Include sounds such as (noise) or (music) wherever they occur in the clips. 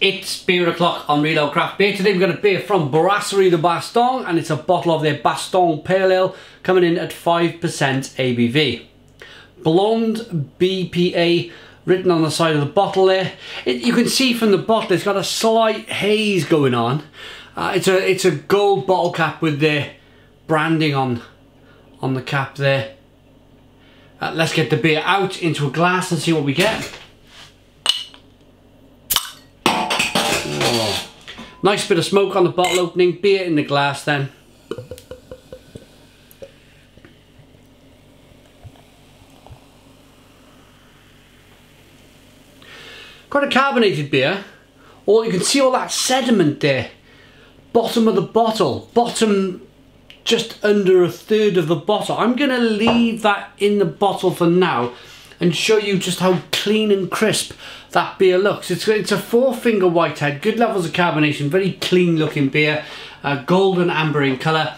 It's beer o'clock on Real Craft Beer. Today we've got a beer from Brasserie de Bastogne and it's a bottle of their Bastogne Pale Ale coming in at 5% ABV. Blonde BPA written on the side of the bottle there. It, you can see from the bottle it's got a slight haze going on. Uh, it's a it's a gold bottle cap with the branding on on the cap there. Uh, let's get the beer out into a glass and see what we get. Oh. Nice bit of smoke on the bottle opening, beer in the glass then. Quite a carbonated beer. Or you can see all that sediment there. Bottom of the bottle. Bottom just under a third of the bottle. I'm to leave that in the bottle for now and show you just how clean and crisp that beer looks. It's, it's a four finger whitehead, good levels of carbonation, very clean looking beer, uh, golden amber in colour.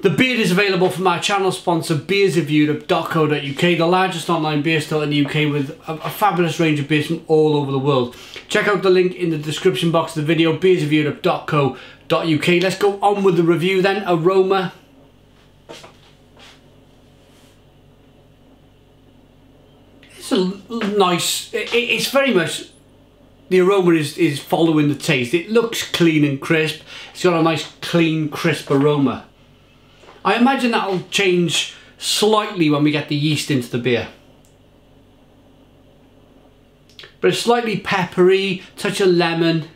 The beer is available from our channel sponsor beersofeurope.co.uk, the largest online beer store in the UK with a, a, fabulous range of beers from all over the world. Check out the link in the description box of the video, beersofeurope.co.uk. Let's go on with the review then. Aroma. It's a nice, it, it's very much the aroma is, is following the taste. It looks clean and crisp. It's got a nice clean crisp aroma. I imagine that'll change slightly when we get the yeast into the beer. But it's slightly peppery, touch of lemon.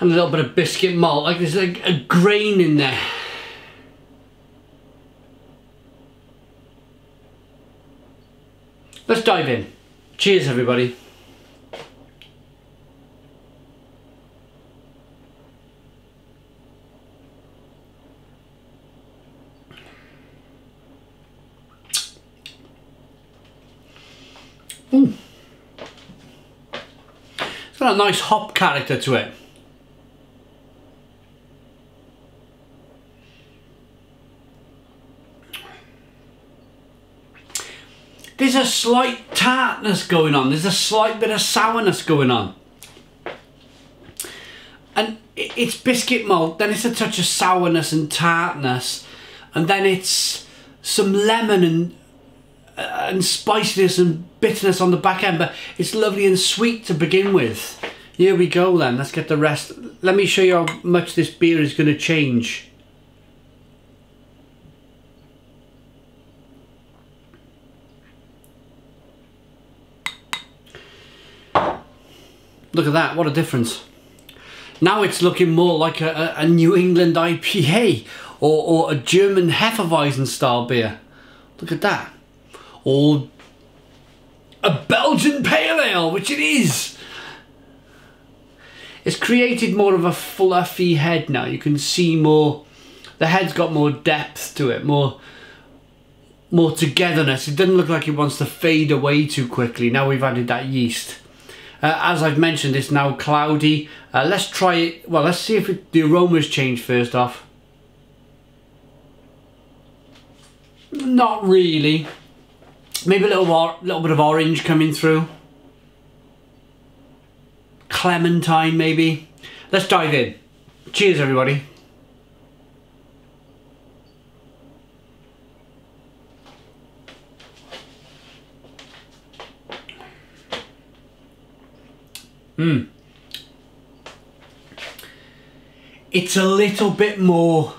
And a little bit of biscuit malt, like there's like a grain in there. Let's dive in. Cheers everybody. Mm. It's got a nice hop character to it. There's a slight tartness going on. There's a slight bit of sourness going on. And it's biscuit malt, then it's a touch of sourness and tartness. And then it's some lemon and uh, and spiciness and bitterness on the back end, but it's lovely and sweet to begin with. Here we go then, let's get the rest. Let me show you how much this beer is going to change. Look at that, what a difference. Now it's looking more like a, a New England IPA or, or a German Hefeweizen style beer. Look at that or a Belgian Pale Ale, which it is. It's created more of a fluffy head now. You can see more, the head's got more depth to it, more more togetherness. It doesn't look like it wants to fade away too quickly. Now we've added that yeast. Uh, as I've mentioned, it's now cloudy. Uh, let's try it. Well, let's see if it, the aromas change first off. Not really. Maybe a little, little bit of orange coming through. Clementine, maybe. Let's dive in. Cheers, everybody. Hmm. It's a little bit more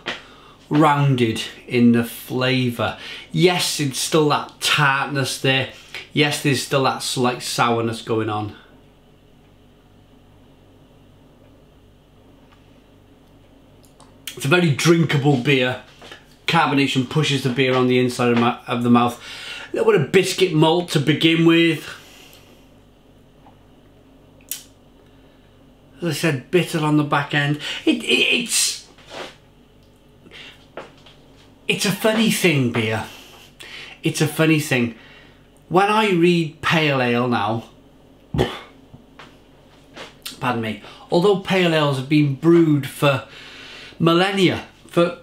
rounded in the flavour. Yes, it's still that tartness there. Yes, there's still that slight sourness going on. It's a very drinkable beer. Carbonation pushes the beer on the inside of, my, of the mouth. A little bit of biscuit malt to begin with. As I said, bitter on the back end. It, it, it's it's a funny thing, beer. It's a funny thing. When I read pale ale now, (coughs) pardon me, although pale ales have been brewed for millennia, for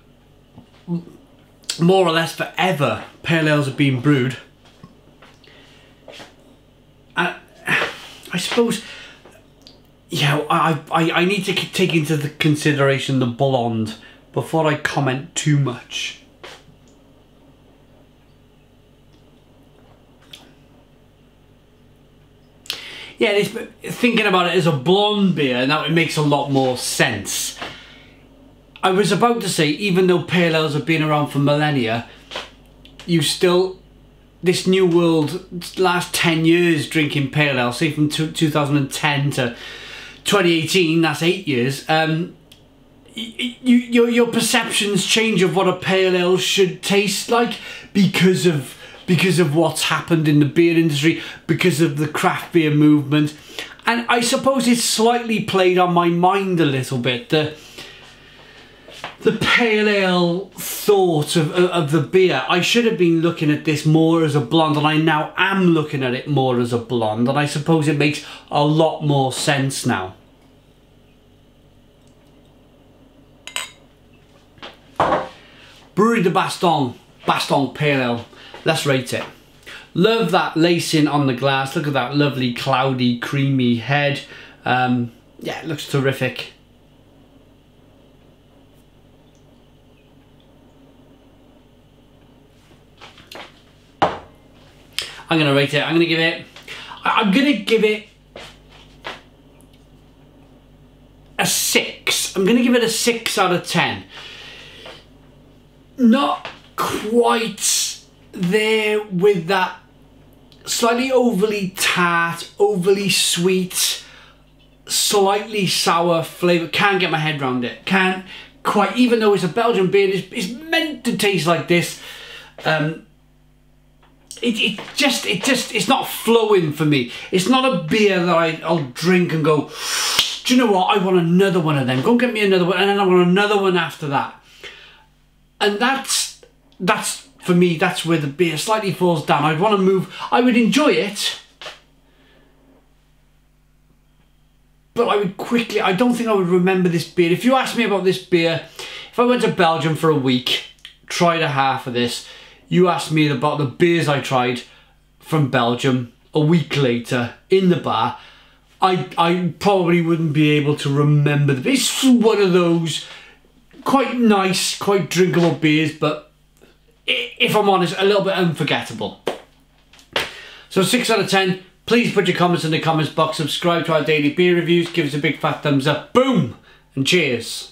more or less forever, pale ales have been brewed. I suppose, yeah, I, I, I need to take into the consideration the blonde before I comment too much. Yeah, thinking about it as a blonde beer, now it makes a lot more sense. I was about to say, even though pale ales have been around for millennia, you still, this new world, last 10 years drinking pale ale, say from 2010 to 2018, that's eight years, um, you, your, your perceptions change of what a pale ale should taste like because of because of what's happened in the beer industry, because of the craft beer movement. And I suppose it's slightly played on my mind a little bit. The, the pale ale thought of, of the beer. I should have been looking at this more as a blonde, and I now am looking at it more as a blonde, and I suppose it makes a lot more sense now. Brewery de Bastogne, Bastogne Pale Ale. Let's rate it. Love that lacing on the glass. Look at that lovely, cloudy, creamy head. Um, yeah, it looks terrific. I'm going to rate it. I'm going to give it... I'm going to give it a 6. I'm going to give it a 6 out of 10. Not quite there with that slightly overly tart, overly sweet, slightly sour flavour. Can't get my head around it. Can't quite, even though it's a Belgian beer, it's, it's meant to taste like this. Um, it, it just, it just, it's not flowing for me. It's not a beer that I, I'll drink and go, do you know what? I want another one of them. Go and get me another one, and then I want another one after that. And that's, that's for me, that's where the beer slightly falls down. I'd want to move, I would enjoy it, but I would quickly, I don't think I would remember this beer. If you asked me about this beer, if I went to Belgium for a week, tried a half of this, you asked me about the beers I tried from Belgium a week later in the bar, I, I probably wouldn't be able to remember the It's one of those quite nice, quite drinkable beers, but if I'm honest, a little bit unforgettable. So 6 out of 10. Please put your comments in the comments box. Subscribe to our daily beer reviews. Give us a big fat thumbs up. Boom! And cheers.